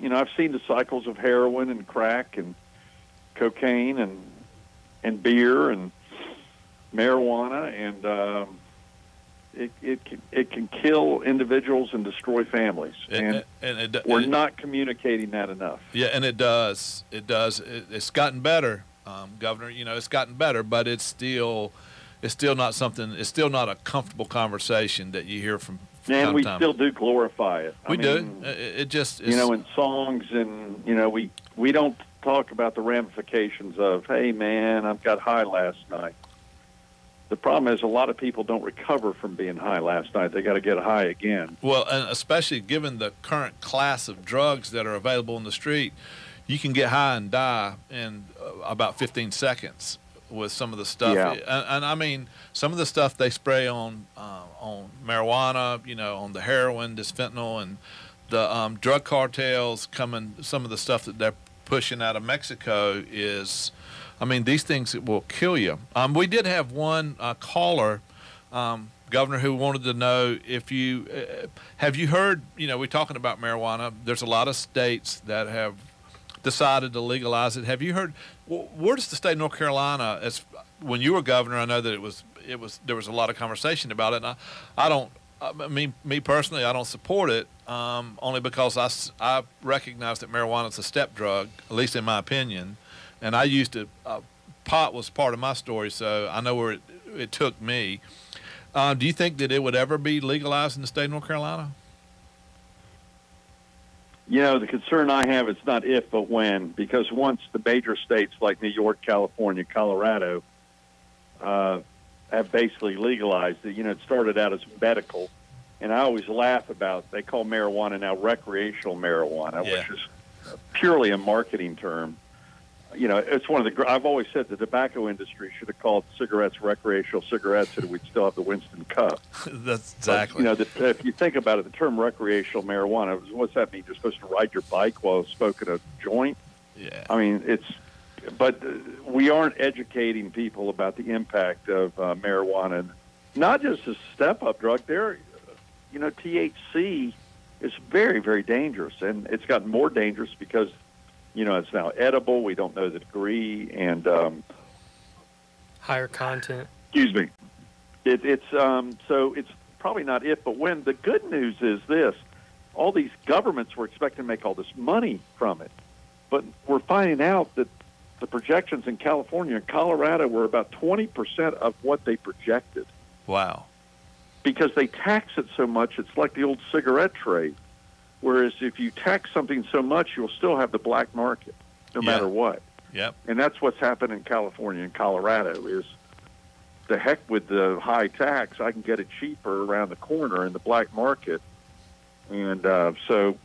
you know, I've seen the cycles of heroin and crack and cocaine and and beer and marijuana, and um, it it can, it can kill individuals and destroy families. And and, and it, we're it- not communicating that enough. Yeah, and it does. It does. It, it's gotten better, um, Governor. You know, it's gotten better, but it's still, it's still not something. It's still not a comfortable conversation that you hear from. from And we still do glorify it. I we mean, do. It, it just, you know, in songs, and you know, we we don't talk about the ramifications of, hey, man, I've got high last night. The problem is a lot of people don't recover from being high last night. They got to get high again. Well, and especially given the current class of drugs that are available in the street, you can get high and die in uh, about 15 seconds. With some of the stuff, Yeah. and, and I mean some of the stuff they spray on uh, on marijuana, you know, on the heroin, this fentanyl, and the um, drug cartels coming. Some of the stuff that they're pushing out of Mexico is, I mean, these things will kill you. Um, we did have one uh, caller. Um, governor who wanted to know if you uh, have you heard you know we're talking about marijuana there's a lot of states that have decided to legalize it have you heard where does the state of north carolina as when you were governor i know that it was it was there was a lot of conversation about it and i, I don't I mean, me personally, I don't support it um, only because I, I recognize that marijuana is a step drug, at least in my opinion. And I used to, uh, pot was part of my story, so I know where it, it took me. Uh, do you think that it would ever be legalized in the state of North Carolina? You know, the concern I have is not if, but when, because once the major states like New York, California, Colorado uh, have basically legalized it, you know, it started out as medical. And I always laugh about they call marijuana now recreational marijuana, Yeah. which is purely a marketing term. You know, it's one of the. gr- I've always said the tobacco industry should have called cigarettes recreational cigarettes, and we'd still have the Winston cup. (laughs) That's But, exactly. you know, the, if you think about it, the term recreational marijuana, what's that mean? You're supposed to ride your bike while smoking a joint? yeah. I mean, it's, but we aren't educating people about the impact of uh, marijuana. And not just a step up drug, there, you know, THC is very, very dangerous. And it's gotten more dangerous because, you know, it's now edible. We don't know the degree. And, um, Higher content. excuse me. It, it's um, so it's probably not if, but when. The good news is this: all these governments were expecting to make all this money from it, but we're finding out that the projections in California and Colorado were about twenty percent of what they projected Wow. because they tax it so much. It's like the old cigarette trade. Whereas if you tax something so much, you'll still have the black market, no Yeah. matter what Yep. and that's what's happened in California and Colorado is the heck with the high tax. I can get it cheaper around the corner in the black market, and uh, so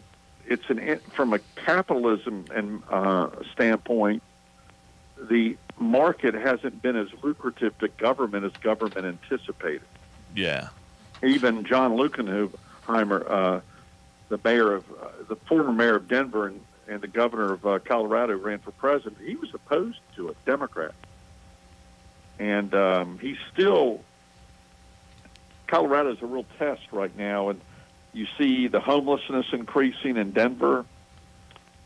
it's an from a capitalism and uh, standpoint, the market hasn't been as lucrative to government as government anticipated. Yeah. Even John Lukenheimer, uh, the mayor of uh, the former mayor of Denver and, and the governor of uh, Colorado, ran for president. He was opposed to it, Democrat, and um, he's still. Colorado's a real test right now, and you see the homelessness increasing in Denver,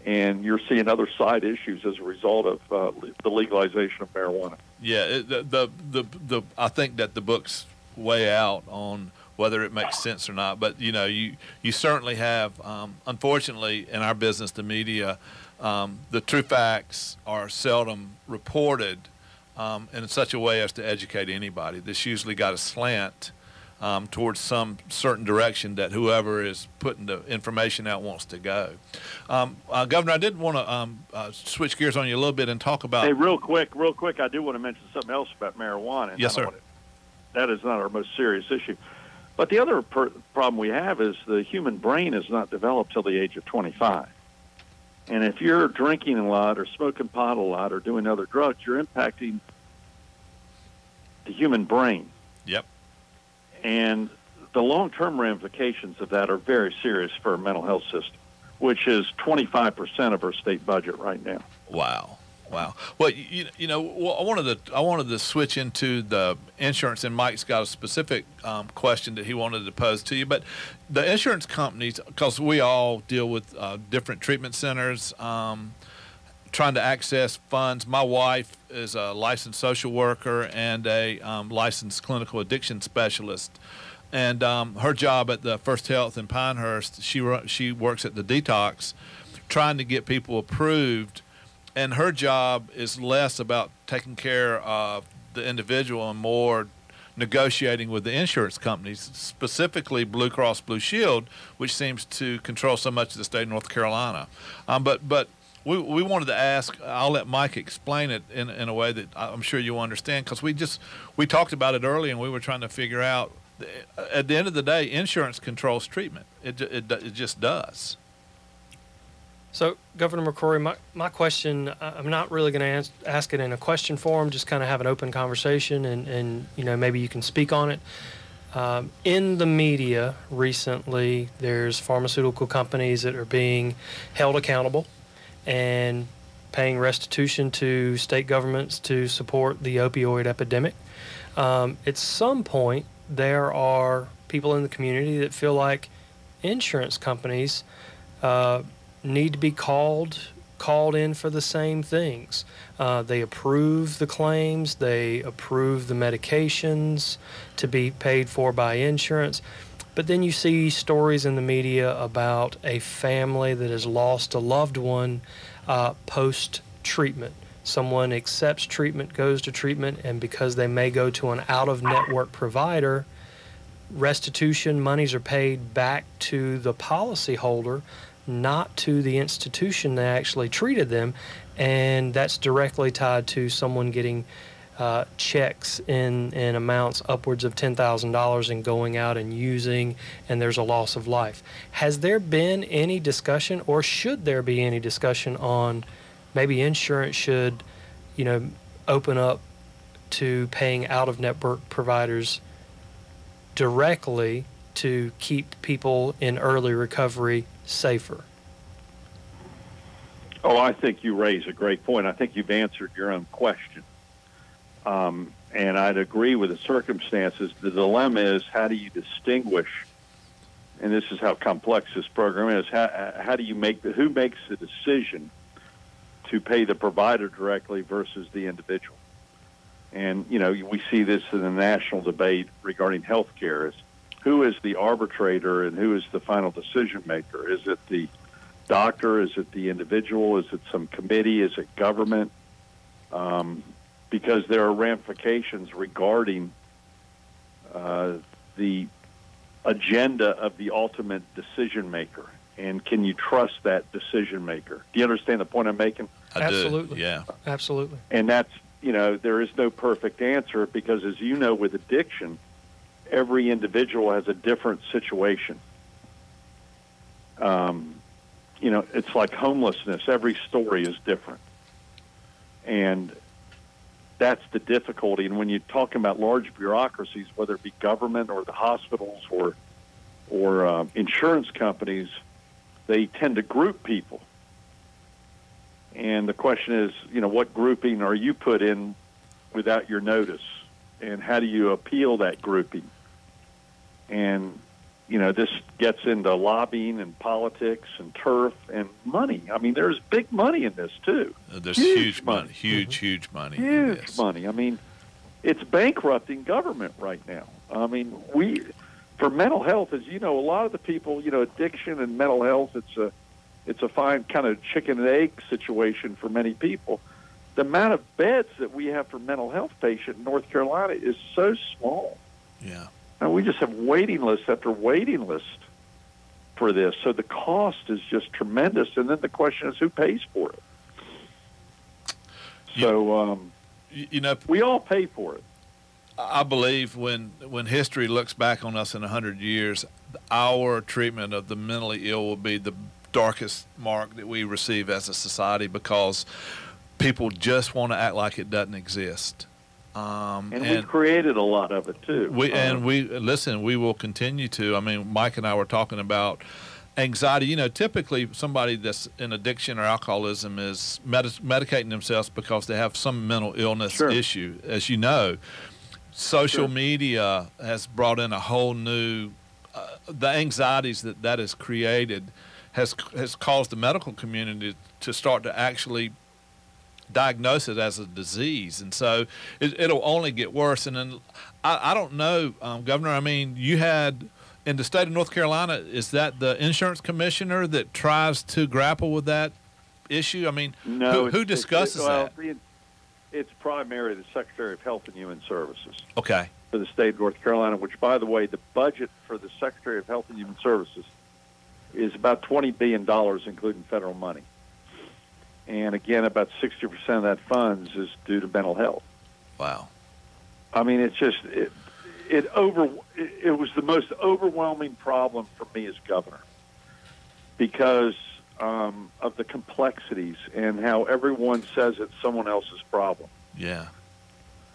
and you're seeing other side issues as a result of uh, the legalization of marijuana. Yeah. The, the the the I think that the book's way out on whether it makes sense or not. But you know, you you certainly have. Um, unfortunately, in our business, the media, um, the true facts are seldom reported um, in such a way as to educate anybody. This usually got a slant. Um, towards some certain direction that whoever is putting the information out wants to go. Um, uh, Governor, I did want to um, uh, switch gears on you a little bit and talk about. Hey, real quick, real quick, I do want to mention something else about marijuana. Yes, sir. to- that is not our most serious issue. But the other per- problem we have is the human brain is not developed till the age of 25. And if you're drinking a lot or smoking pot a lot or doing other drugs, you're impacting the human brain. Yep. And the long-term ramifications of that are very serious for our mental health system, which is 25% of our state budget right now. Wow. Wow. Well, you, you know, I wanted to I wanted to switch into the insurance, and Mike's got a specific um, question that he wanted to pose to you. But the insurance companies, because we all deal with uh, different treatment centers, um, trying to access funds. My wife is a licensed social worker and a um, licensed clinical addiction specialist. And um, her job at the First Health in Pinehurst, she she works at the detox, trying to get people approved. And her job is less about taking care of the individual and more negotiating with the insurance companies, specifically Blue Cross Blue Shield, which seems to control so much of the state of North Carolina. Um, but but we, we wanted to ask. I'll let Mike explain it in, in a way that I'm sure you'll understand because we just we talked about it early and we were trying to figure out. At the end of the day, insurance controls treatment. It it, it just does. So, Governor McCrory, my, my question, I'm not really going to ask it in a question form, just kind of have an open conversation and, and you know, maybe you can speak on it. Um, in the media recently, there's pharmaceutical companies that are being held accountable and paying restitution to state governments to support the opioid epidemic. Um, at some point, there are people in the community that feel like insurance companies uh, need to be called called in for the same things. Uh, they approve the claims, they approve the medications to be paid for by insurance. But then you see stories in the media about a family that has lost a loved one uh, post treatment. Someone accepts treatment, goes to treatment, and because they may go to an out of network provider, restitution monies are paid back to the policyholder not to the institution that actually treated them, and that's directly tied to someone getting uh, checks in, in amounts upwards of $10,000 and going out and using, and there's a loss of life. Has there been any discussion, or should there be any discussion on maybe insurance should, you know, open up to paying out of network providers directly to keep people in early recovery safer? Oh, I think you raise a great point. I think you've answered your own question. Um, and I'd agree with the circumstances. The dilemma is how do you distinguish, and this is how complex this program is, how, how do you make the, who makes the decision to pay the provider directly versus the individual? And, you know, we see this in the national debate regarding health care who is the arbitrator and who is the final decision maker? Is it the doctor? Is it the individual? Is it some committee? Is it government? Um, because there are ramifications regarding uh, the agenda of the ultimate decision maker. And can you trust that decision maker? Do you understand the point I'm making? I Absolutely. Do. Yeah. Absolutely. And that's, you know, there is no perfect answer because, as you know, with addiction, every individual has a different situation. Um, you know, it's like homelessness. Every story is different. And that's the difficulty. And when you're talking about large bureaucracies, whether it be government or the hospitals or or uh, insurance companies, they tend to group people. And the question is, you know, what grouping are you put in without your notice, and how do you appeal that grouping? And you know, this gets into lobbying and politics and turf and money. I mean, there's big money in this too. Uh, there's huge, huge money, money, huge, mm-hmm. huge money, huge money. I mean, it's bankrupting government right now. I mean, we for mental health, as you know, a lot of the people, you know, addiction and mental health, it's a it's a fine kind of chicken and egg situation for many people. The amount of beds that we have for mental health patients in North Carolina is so small. Yeah. And we just have waiting lists after waiting list for this. So the cost is just tremendous. And then the question is who pays for it? So, um, you know, we all pay for it. I believe when when history looks back on us in a hundred years, our treatment of the mentally ill will be the darkest mark that we receive as a society because people just want to act like it doesn't exist. Um, and, and we've created a lot of it too. We and uh, we listen. We will continue to. I mean, Mike and I were talking about anxiety. You know, typically somebody that's in addiction or alcoholism is med- medicating themselves because they have some mental illness sure. issue. As you know, social sure. media has brought in a whole new. Uh, the anxieties that that has created has has caused the medical community to start to actually diagnose it as a disease, and so it, will only get worse. And then I, I don't know, um, Governor. I mean, you had in the state of North Carolina, is that the insurance commissioner that tries to grapple with that issue? I mean, no, who, who discusses well, that? It's primarily the Secretary of Health and Human Services. Okay. For the state of North Carolina, which, by the way, the budget for the Secretary of Health and Human Services is about $20 billion, including federal money. And again, about 60% of that funds is due to mental health. Wow. I mean, it's just, it, it over, it was the most overwhelming problem for me as governor because um, of the complexities and how everyone says it's someone else's problem. Yeah.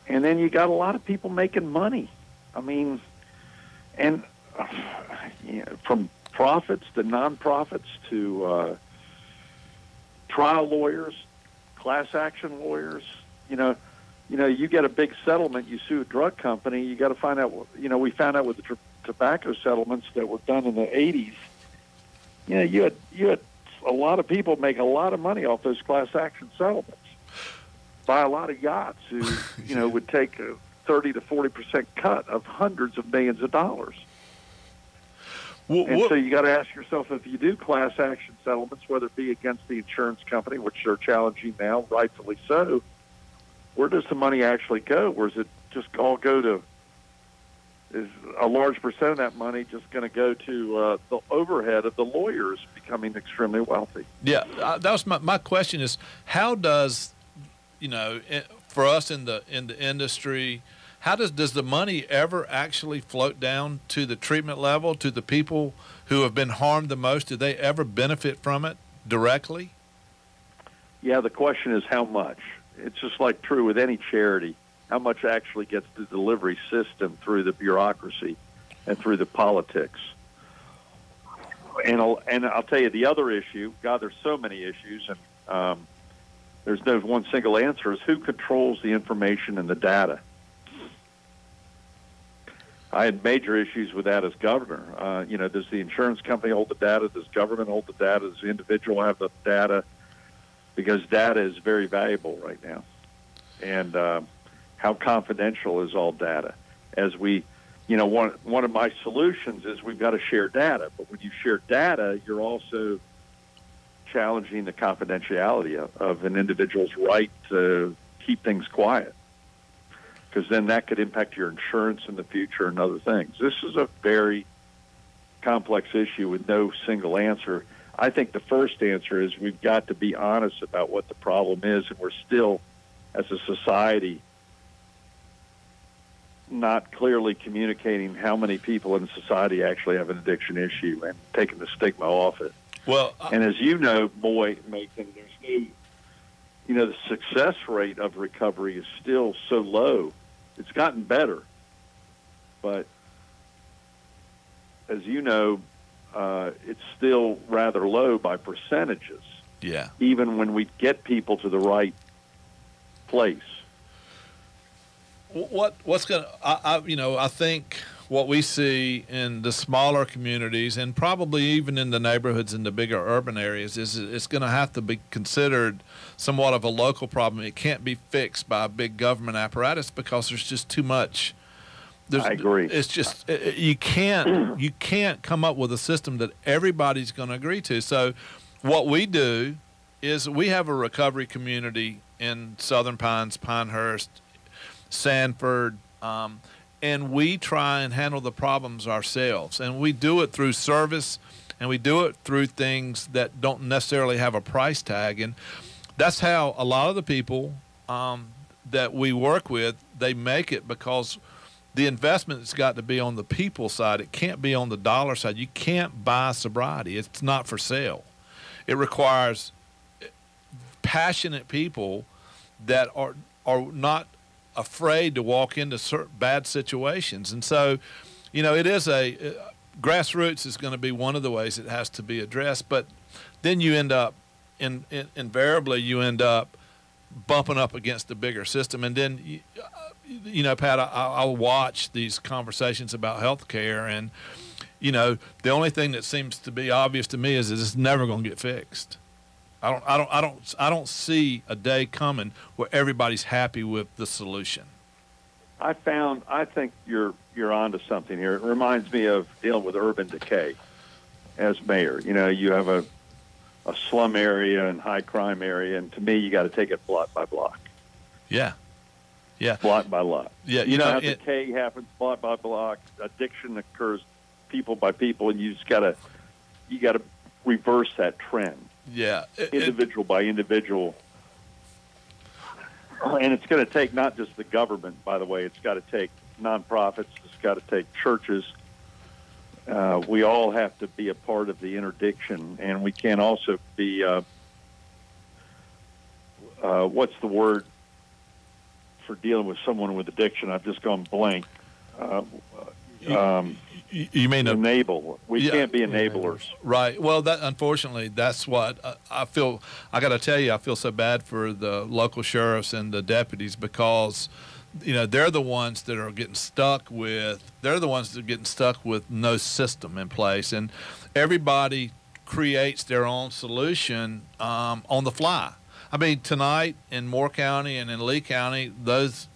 And then you got a lot of people making money. I mean, and uh, you know, from profits to nonprofits to uh, trial lawyers, class action lawyers. You know, you know, you get a big settlement, you sue a drug company, you got to find out. what- You know, we found out with the tr- tobacco settlements that were done in the '80s. You know, you had you had a lot of people make a lot of money off those class action settlements. Buy a lot of yachts who, (laughs) you know, would take a 30 to 40 percent cut of hundreds of millions of dollars. Wh- And what- so you got to ask yourself if you do class action settlements, whether it be against the insurance company, which they're challenging now, rightfully so, where does the money actually go? Or is it just all go to? Is a large percent of that money just going to go to uh, the overhead of the lawyers becoming extremely wealthy? Yeah, uh, that was my my question is how does you know for us in the in the industry how does does the money ever actually float down to the treatment level to the people who have been harmed the most do they ever benefit from it directly Yeah, the question is how much. It's just like true with any charity. How much actually gets the delivery system through the bureaucracy and through the politics? And I'll, and I'll tell you the other issue. God, there's so many issues, and um, there's no one single answer. Is who controls the information and the data? I had major issues with that as governor. Uh, you know, does the insurance company hold the data? Does government hold the data? Does the individual have the data? because data is very valuable right now. And uh, how confidential is all data? As we, you know, one one of my solutions is we've got to share data. But when you share data, you're also challenging the confidentiality of, of an individual's right to keep things quiet. Because then that could impact your insurance in the future and other things. This is a very complex issue with no single answer. I think the first answer is we've got to be honest about what the problem is, and we're still, as a society, not clearly communicating how many people in society actually have an addiction issue and taking the stigma off it. well I- And as you know, boy, Nathan, there's no, you know, the success rate of recovery is still so low. It's gotten better, but as you know, uh, it's still rather low by percentages, yeah. Even when we get people to the right place. What what's gonna I, I you know I think what we see in the smaller communities and probably even in the neighborhoods in the bigger urban areas is it's going to have to be considered somewhat of a local problem. It can't be fixed by a big government apparatus because there's just too much. There's, I agree. It's just you can't (clears throat) you can't come up with a system that everybody's going to agree to. So what we do is we have a recovery community in Southern Pines, Pinehurst, Sanford, um, and we try and handle the problems ourselves. And we do it through service, and we do it through things that don't necessarily have a price tag. And that's how a lot of the people um, that we work with they make it because the investment has got to be on the people side. It can't be on the dollar side. You can't buy sobriety. It's not for sale. It requires passionate people that are are not afraid to walk into certain bad situations. And so, you know, it is a uh, grassroots is going to be one of the ways it has to be addressed. But then you end up, in, in invariably, you end up bumping up against the bigger system. And then, you, uh, you know, Pat, I, I'll watch these conversations about health care and. You know, the only thing that seems to be obvious to me is that it's never going to get fixed. I don't, I don't, I don't, I don't see a day coming where everybody's happy with the solution. I found I think you're you're onto something here. It reminds me of dealing with urban decay as mayor. You know, you have a a slum area and high crime area, and to me, you got to take it block by block, Yeah, yeah, block by block. yeah. You, You know, know, how it, decay happens block by block. Addiction occurs people by people, and you just got to you got to reverse that trend, yeah, it- it- individual by individual. And it's going to take not just the government, by the way. It's got to take nonprofits. It's got to take churches. uh, we all have to be a part of the interdiction, and we can also be. Uh, uh, what's the word for dealing with someone with addiction? I've just gone blank. Uh, um, You, you mean enable. We Yeah. can't be enablers. Right. Well, that unfortunately, that's what uh, I feel. I got to tell you, I feel so bad for the local sheriffs and the deputies because, you know, they're the ones that are getting stuck with. They're the ones that are getting stuck with no system in place, and everybody creates their own solution um, on the fly. I mean, tonight in Moore County and in Lee County, those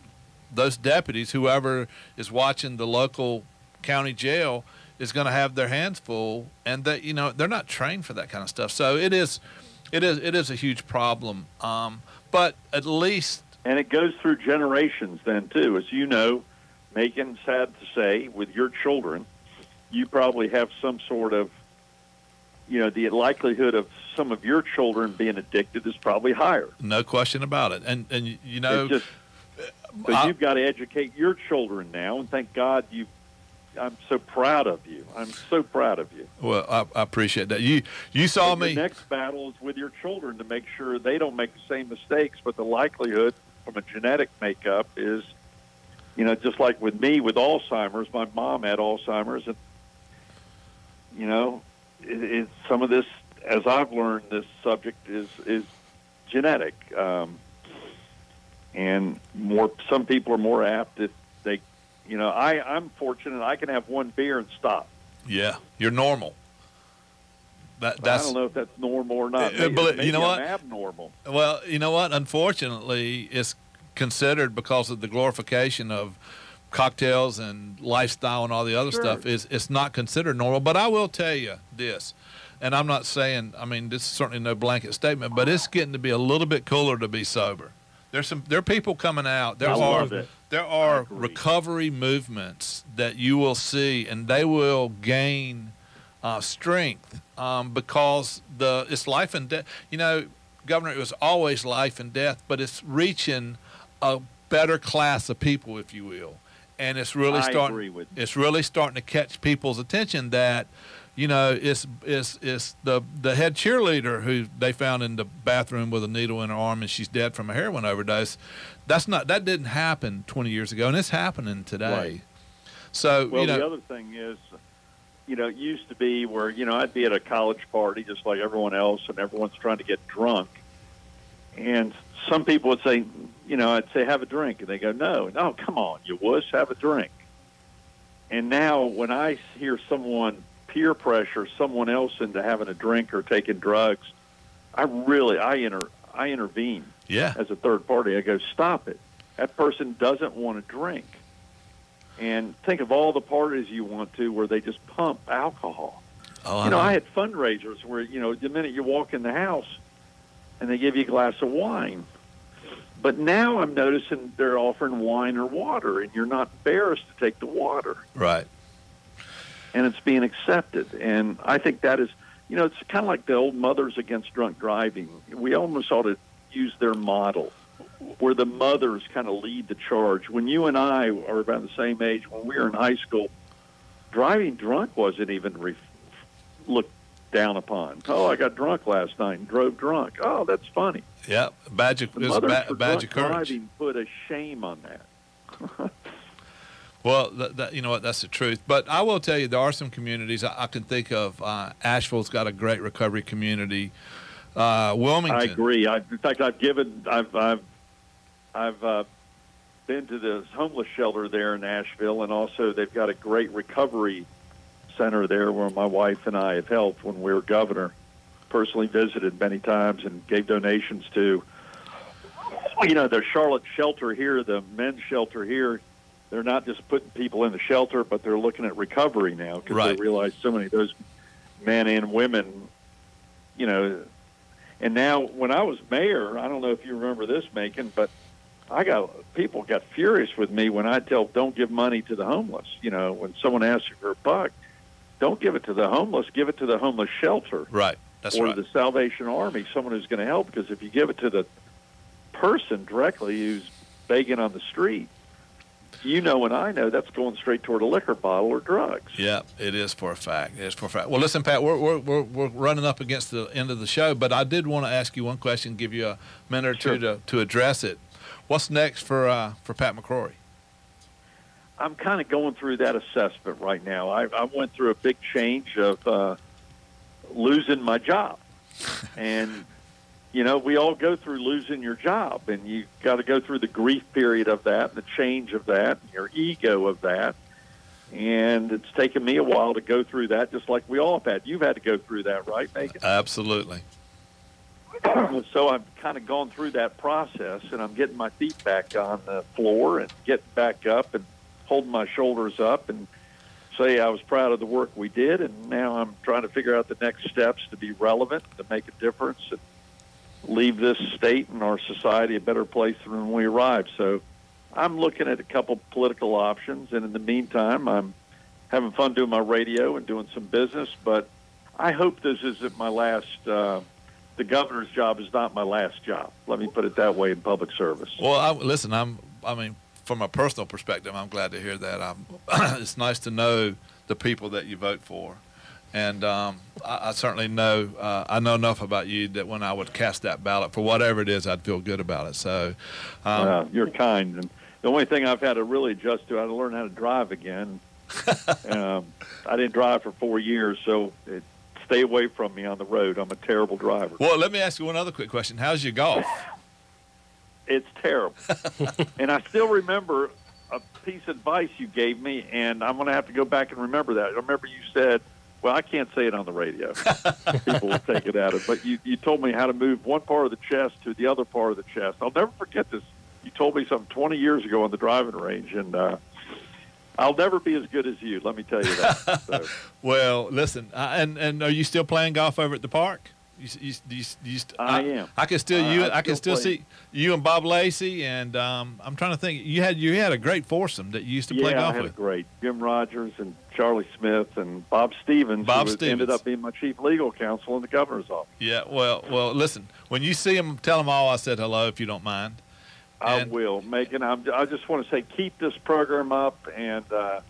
those deputies, whoever is watching the local county jail, is going to have their hands full, and that you know they're not trained for that kind of stuff. So it is, it is, it is a huge problem. Um, but at least, And it goes through generations then, too. As you know, Macon, sad to say, with your children, you probably have some sort of, you know, the likelihood of some of your children being addicted is probably higher. no question about it. And and you- know, just, but I- you've got to educate your children now, and thank God you. I'm so proud of you. I'm so proud of you. well, I, I appreciate that. You you saw And me. Next battle is with your children to make sure they don't make the same mistakes. But the likelihood from a genetic makeup is, you know, just like with me with Alzheimer's, my mom had Alzheimer's, and you know, it, it, some of this, as I've learned, this subject is is genetic, um, and more. Some people are more apt they, you know, I I'm fortunate I can have one beer and stop. yeah, you're normal. That I don't know if that's normal or not. Uh, Maybe, but you know what? I'm abnormal. Well, you know what? Unfortunately, it's considered because of the glorification of cocktails and lifestyle and all the other Sure. stuff. Is it's not considered normal. But I will tell you this, and I'm not saying. I mean, this is certainly no blanket statement, but it's getting to be a little bit cooler to be sober. There's some there are people coming out. There I are there are recovery movements that you will see, and they will gain uh, strength um, because the it's life and death. You know, Governor, it was always life and death, but it's reaching a better class of people, if you will, and it's really I starting. agree with you. It's really starting to catch people's attention that. You know, it's it's it's the the head cheerleader who they found in the bathroom with a needle in her arm and she's dead from a heroin overdose. That's not that didn't happen 20 years ago, and it's happening today. Right. So Well, you know, the other thing is, you know, it used to be where you know I'd be at a college party just like everyone else, and everyone's trying to get drunk, and some people would say, you know, I'd say have a drink, and they go, no, no, come on, you wuss, have a drink. And now when I hear someone peer pressure someone else into having a drink or taking drugs, I really I inter I intervene yeah, as a third party. I go, stop it. That person doesn't want to drink. And think of all the parties you want to where they just pump alcohol. oh, you know, I had fundraisers where, you know, the minute you walk in the house and they give you a glass of wine. But now I'm noticing they're offering wine or water, and you're not embarrassed to take the water right. And it's being accepted. And I think that is, you know, it's kind of like the old Mothers Against Drunk Driving. We almost ought to use their model, where the mothers kind of lead the charge. When you and I are about the same age, when we were in high school, driving drunk wasn't even re- looked down upon. Oh, I got drunk last night and drove drunk. Oh, that's funny. Yeah, badge of, The was a mothers ba- for badge drunk of courage. driving put a shame on that. (laughs) Well, that, that, you know what? That's the truth. But I will tell you, there are some communities I, I can think of. Uh, Asheville's got a great recovery community. Uh, Wilmington. I agree. I, in fact, I've given, I've, I've, I've uh, been to the homeless shelter there in Asheville, and also they've got a great recovery center there where my wife and I have helped when we were governor. Personally visited many times and gave donations to. You know, the Charlotte shelter here, the men's shelter here. They're not just putting people in the shelter, but they're looking at recovery now because Right. they realize so many of those men and women, you know, and now, when I was mayor, I don't know if you remember this, Macon, but I got people got furious with me when I tell don't give money to the homeless. You know, when someone asks you for a buck, don't give it to the homeless, give it to the homeless shelter Right. That's or right. the Salvation Army, someone who's going to help. Because if you give it to the person directly who's begging on the street, you know and I know that's going straight toward a liquor bottle or drugs. Yeah, it is for a fact. It is for a fact. Well, listen, Pat, we're, we're, we're, we're running up against the end of the show, but I did want to ask you one question, give you a minute or two to, to address it. What's next for uh, for Pat McCrory? I'm kind of going through that assessment right now. I, I went through a big change of uh, losing my job, (laughs) and you know we all go through losing your job, and you got to go through the grief period of that, and the change of that, and your ego of that. And it's taken me a while to go through that, just like we all have had. You've had to go through that, right, Macon? Absolutely. (clears throat) so I've kind of gone through that process, and I'm getting my feet back on the floor and getting back up and holding my shoulders up and say I was proud of the work we did, and now I'm trying to figure out the next steps to be relevant, to make a difference, and leave this state and our society a better place than when we arrived. So I'm looking at a couple political options, and in the meantime, I'm having fun doing my radio and doing some business. But I hope this isn't my last. Uh, the governor's job is not my last job. Let me put it that way in public service. Well, I, listen, I'm. I mean, from a personal perspective, I'm glad to hear that. (clears throat) It's nice to know the people that you vote for, and um, I, I certainly know. Uh, I know enough about you that when I would cast that ballot for whatever it is, I'd feel good about it. So, um, Uh, you're kind, and the only thing I've had to really adjust to, I had to learn how to drive again. (laughs) um, I didn't drive for four years, so it, stay away from me on the road. I'm a terrible driver. well, let me ask you one other quick question. How's your golf? (laughs) It's terrible. (laughs) and I still remember a piece of advice you gave me, and I'm going to have to go back and remember that. I remember you said, well, I can't say it on the radio. People will take it at it. But you, you told me how to move one part of the chest to the other part of the chest. I'll never forget this. You told me something 20 years ago on the driving range, and uh, I'll never be as good as you. Let me tell you that. (laughs) So, Well, listen, uh, and and are you still playing golf over at the park? You, you, you, you, I am. I can still Uh, you. I I can still still see you and Bob Lacey, and um, I'm trying to think. You had you had a great foursome that you used to yeah, play I had a with. great Jim Rogers and Charlie Smith and Bob Stevens. Bob who Stevens. ended up being my chief legal counsel in the governor's office. Yeah. Well, well, listen. When you see them, tell them all I said hello if you don't mind. I And- will, Macon. I'm, I just want to say, keep this program up, and uh,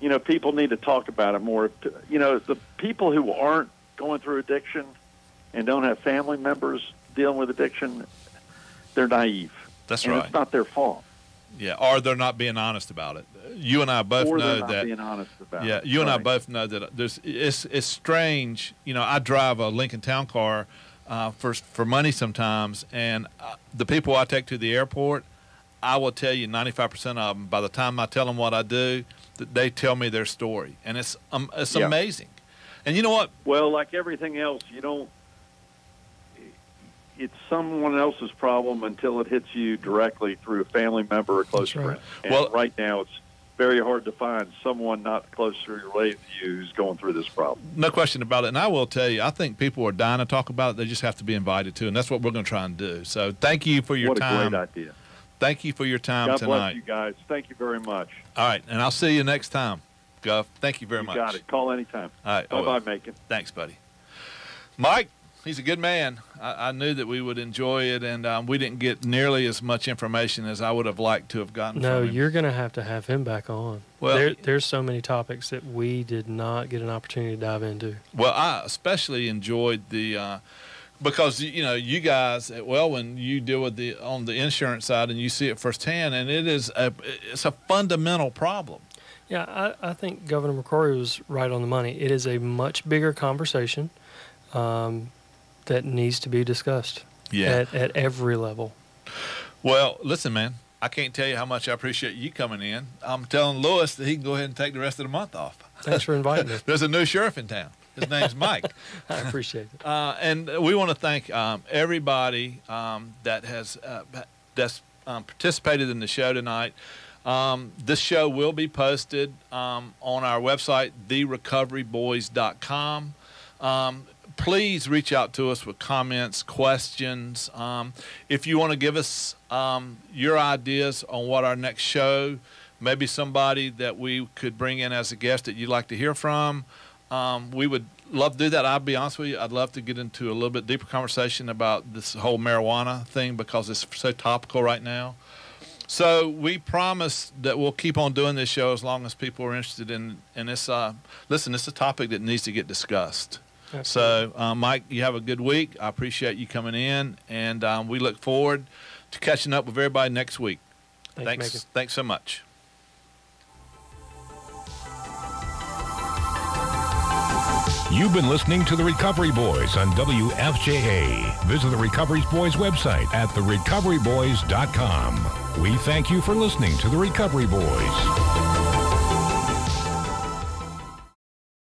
you know, people need to talk about it more. You know, the people who aren't going through addiction and don't have family members dealing with addiction, they're naive. That's and right. It's not their fault, Yeah. Or they're not being honest about it. You and I both or know they're not that. being honest about Yeah, it. you and I both know that there's it's it's strange. You know, I drive a Lincoln Town car uh, for for money sometimes, and uh, the people I take to the airport, I will tell you, 95% of them, by the time I tell them what I do, they tell me their story, and it's um, it's Yeah. amazing. And you know what? Well, like everything else, you don't. It's someone else's problem until it hits you directly through a family member or close That's right. friend. And Well- right now, it's very hard to find someone not closely related to you who's going through this problem. No question about it. And I will tell you, I think people are dying to talk about it. They just have to be invited to, and that's what we're going to try and do. So thank you for your what a time. great idea! Thank you for your time God tonight. bless you guys. Thank you very much. All right, and I'll see you next time, Guff. Thank you very you much. got it. Call anytime. All right. I Bye will. bye, Macon. Thanks, buddy. Mike, he's a good man. I, I knew that we would enjoy it, and um, we didn't get nearly as much information as I would have liked to have gotten. No, from him. you're going to have to have him back on. Well- there, there's so many topics that we did not get an opportunity to dive into. Well, I especially enjoyed the uh, because you know you guys at Wellwyn you deal with the on the insurance side and you see it firsthand, and it is a it's a fundamental problem. Yeah, I, I think Governor McCrory was right on the money. It is a much bigger conversation um, that needs to be discussed at, at every level. Well, listen, man. I can't tell you how much I appreciate you coming in. I'm telling Lewis that he can go ahead and take the rest of the month off. Thanks for inviting me. (laughs) There's a new sheriff in town. His name's Mike. (laughs) I appreciate it. Uh, and we want to thank um, everybody um, that has uh, that's um, participated in the show tonight. Um, this show will be posted um, on our website, therecoveryboys.com. Um, please reach out to us with comments, questions. Um, if you want to give us um, your ideas on what our next show, maybe somebody that we could bring in as a guest that you'd like to hear from, um, we would love to do that. I'll be honest with you, I'd love to get into a little bit deeper conversation about this whole marijuana thing because it's so topical right now. So we promise that we'll keep on doing this show as long as people are interested in in this. Uh, listen, it's a topic that needs to get discussed. So, uh, Mike, you have a good week. I appreciate you coming in, and um, we look forward to catching up with everybody next week. Thank thanks, Macon. thanks so much. You've been listening to The Recovery Boys on WFJA. Visit the Recovery Boys website at therecoveryboys.com. We thank you for listening to The Recovery Boys.